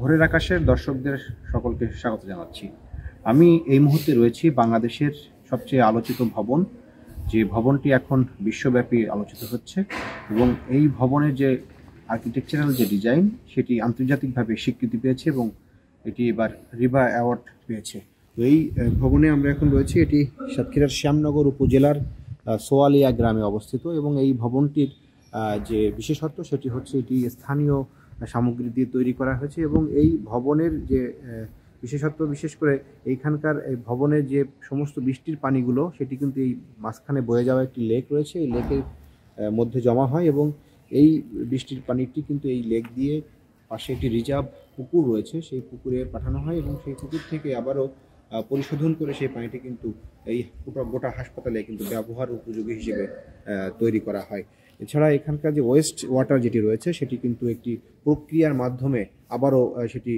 ভোরের আকাশের দর্শকদের সকলকে স্বাগত জানাচ্ছি। আমি এই মুহূর্তে রয়েছি বাংলাদেশের সবচেয়ে আলোচিত ভবন, যে ভবনটি এখন বিশ্বব্যাপী আলোচিত হচ্ছে এবং এই ভবনের যে আর্কিটেকচারাল যে ডিজাইন সেটি আন্তর্জাতিকভাবে স্বীকৃতি পেয়েছে এবং এটি এবার রিবা অ্যাওয়ার্ড পেয়েছে। তো এই ভবনে আমরা এখন রয়েছি, এটি সাতক্ষীরার শ্যামনগর উপজেলার সোয়ালিয়া গ্রামে অবস্থিত এবং এই ভবনটির যে বিশেষত্ব, সেটি হচ্ছে এটি স্থানীয় সামগ্রী দিয়ে তৈরি করা হয়েছে এবং এই ভবনের যে বিশেষত্ব, বিশেষ করে এইখানকার এই ভবনের যে সমস্ত বৃষ্টির পানিগুলো, সেটি কিন্তু এই মাঝখানে বয়ে যাওয়া একটি লেক রয়েছে। এই লেকের মধ্যে জমা হয় এবং এই বৃষ্টির পানিটি কিন্তু এই লেক দিয়ে পাশে একটি রিজার্ভ পুকুর রয়েছে। সেই পুকুরে পাঠানো হয় এবং সেই পুকুর থেকে আবারও পরিশোধন করে সেই পানিটি কিন্তু এই গোটা হাসপাতালে কিন্তু ব্যবহার উপযোগী হিসেবে তৈরি করা হয়। এছাড়া এখানকার যে ওয়েস্ট ওয়াটার যেটি রয়েছে, সেটি কিন্তু একটি প্রক্রিয়ার মাধ্যমে আবারও সেটি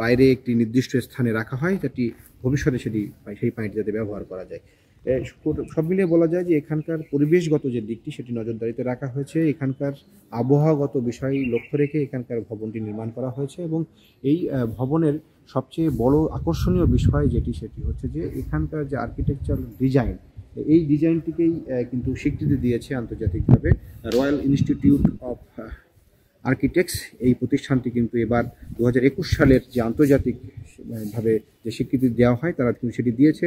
বাইরে একটি নির্দিষ্ট স্থানে রাখা হয়, যেটি ভবিষ্যতে সেটি সেই পানিটি যাতে ব্যবহার করা যায়। সব- মিলিয়ে বলা যায় যে এখানকার পরিবেশগত যে দিকটি সেটি নজরদারিতে রাখা হয়েছে। এখানকার আবহাওয়াগত বিষয় লক্ষ্য রেখে এখানকার ভবনটি নির্মাণ করা হয়েছে এবং এই ভবনের সবচেয়ে বড় আকর্ষণীয় বিষয় যেটি সেটি হচ্ছে যে এখানকার যে আর্কিটেকচার ডিজাইন এই ডিজাইনটিকেই কিন্তু স্বীকৃতি দিয়েছে আন্তর্জাতিকভাবে রয়্যাল ইনস্টিটিউট অফ আর্কিটেক্টস এই প্রতিষ্ঠানটি কিন্তু এবার দু হাজার একুশ সালের যে আন্তর্জাতিক আহ, ভাবে যে স্বীকৃতি দেওয়া হয় তারা কিন্তু সেটি দিয়েছে।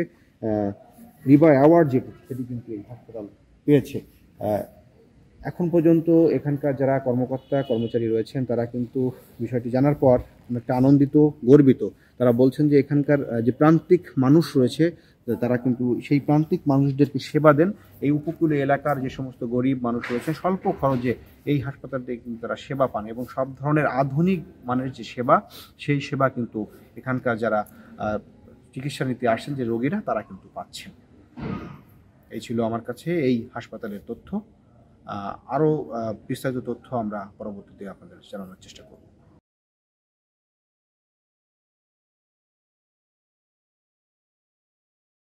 রিবা অ্যাওয়ার্ড যেটি, সেটি কিন্তু এই হাসপাতাল পেয়েছে। এখন পর্যন্ত এখানকার যারা কর্মকর্তা, কর্মচারী রয়েছেন, তারা কিন্তু বিষয়টি জানার পর অনেকটা আনন্দিত, গর্বিত। তারা বলছেন যে এখানকার যে প্রান্তিক মানুষ রয়েছে, তারা কিন্তু সেই প্রান্তিক মানুষদেরকে সেবা দেন। এই উপকূলীয় এলাকার যে সমস্ত গরিব মানুষ রয়েছে, স্বল্প খরচে এই হাসপাতাল থেকে কিন্তু তারা সেবা পান এবং সব ধরনের আধুনিক মানের যে সেবা, সেই সেবা কিন্তু এখানকার যারা চিকিৎসা নিতে আসেন যে রোগীরা, তারা কিন্তু পাচ্ছেন। এই ছিল আমার কাছে এই হাসপাতালের তথ্য। আরও বিস্তারিত তথ্য আমরা পরবর্তীতে আপনাদের জানানোর চেষ্টা করব।